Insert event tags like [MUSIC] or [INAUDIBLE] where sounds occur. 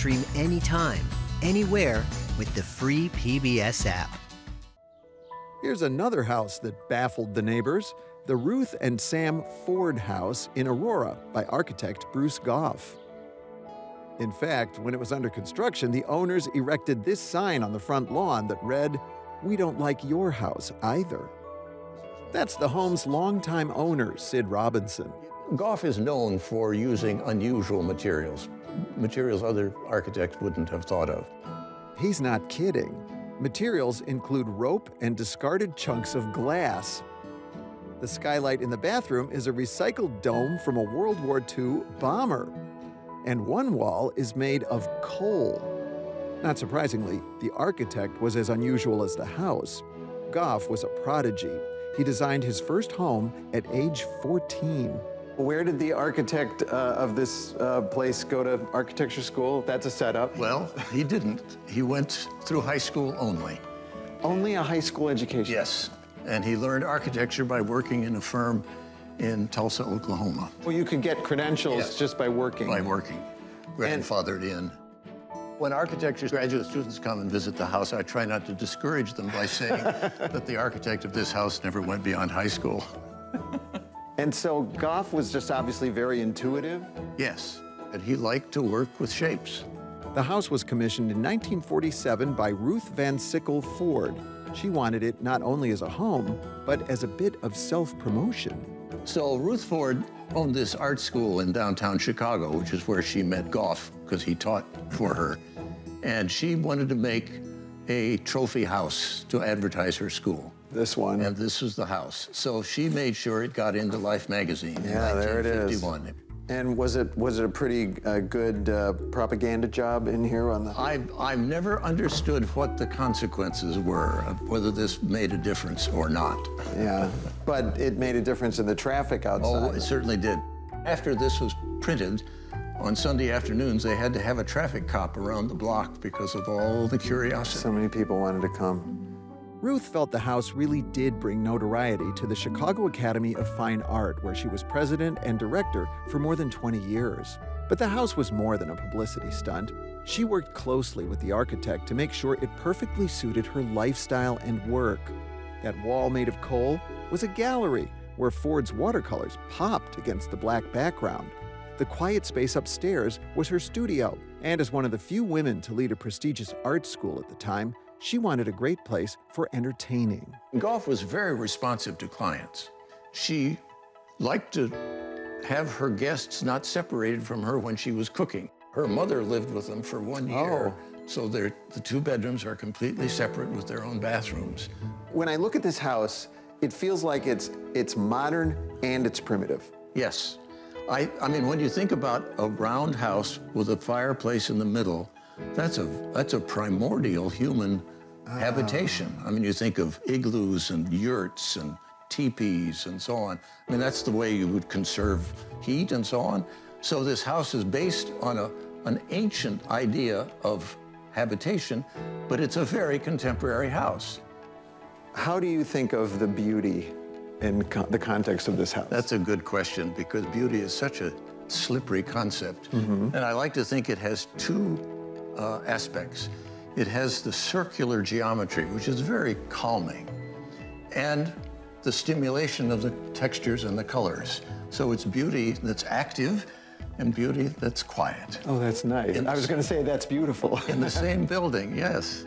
stream anytime, anywhere with the free PBS app. Here's another house that baffled the neighbors the Ruth and Sam Ford House in Aurora by architect Bruce Goff. In fact, when it was under construction, the owners erected this sign on the front lawn that read, We don't like your house either. That's the home's longtime owner, Sid Robinson. Goff is known for using unusual materials, materials other architects wouldn't have thought of. He's not kidding. Materials include rope and discarded chunks of glass. The skylight in the bathroom is a recycled dome from a World War II bomber. And one wall is made of coal. Not surprisingly, the architect was as unusual as the house. Goff was a prodigy. He designed his first home at age 14. Where did the architect uh, of this uh, place go to architecture school? That's a setup. Well, he didn't. He went through high school only. Only a high school education? Yes. And he learned architecture by working in a firm in Tulsa, Oklahoma. Well, you could get credentials Yes. just by working. By working. Grandfathered in. When architecture graduate students come and visit the house, I try not to discourage them by saying [LAUGHS] that the architect of this house never went beyond high school. And so Goff was just obviously very intuitive. Yes. And he liked to work with shapes. The house was commissioned in 1947 by Ruth Van Sickle Ford. She wanted it not only as a home, but as a bit of self promotion. So Ruth Ford owned this art school in downtown Chicago, which is where she met Goff because he taught for her. And she wanted to make a trophy house to advertise her school. This one. And this was the house. So she made sure it got into Life magazine in Yeah, there it is. 1951. And was it was it a pretty uh, good uh, propaganda job in here on the? I've, I've never understood what the consequences were of whether this made a difference or not. Yeah, but it made a difference in the traffic outside. Oh, it certainly did. After this was printed, on Sunday afternoons, they had to have a traffic cop around the block because of all the curiosity. so many people wanted to come. Ruth felt the house really did bring notoriety to the Chicago Academy of Fine Art, where she was president and director for more than 20 years. But the house was more than a publicity stunt. She worked closely with the architect to make sure it perfectly suited her lifestyle and work. That wall made of coal was a gallery where Ford's watercolors popped against the black background. The quiet space upstairs was her studio, and as one of the few women to lead a prestigious art school at the time, she wanted a great place for entertaining. Goff was very responsive to clients. She liked to have her guests not separated from her when she was cooking. Her mother lived with them for one year, Oh. so the two bedrooms are completely separate with their own bathrooms. When I look at this house, it feels like it's it's modern and it's primitive. Yes. I, I mean, when you think about a round house with a fireplace in the middle, that's a, that's a primordial human ah. habitation. I mean, you think of igloos and yurts and teepees and so on. I mean, that's the way you would conserve heat and so on. So this house is based on a, an ancient idea of habitation, but it's a very contemporary house. How do you think of the beauty in co- the context of this house? That's a good question because beauty is such a slippery concept. Mm-hmm. And I like to think it has two uh, aspects. It has the circular geometry, which is very calming, and the stimulation of the textures and the colors. So it's beauty that's active and beauty that's quiet oh, that's nice. I was going to say that's beautiful. in the [LAUGHS] same building, yes.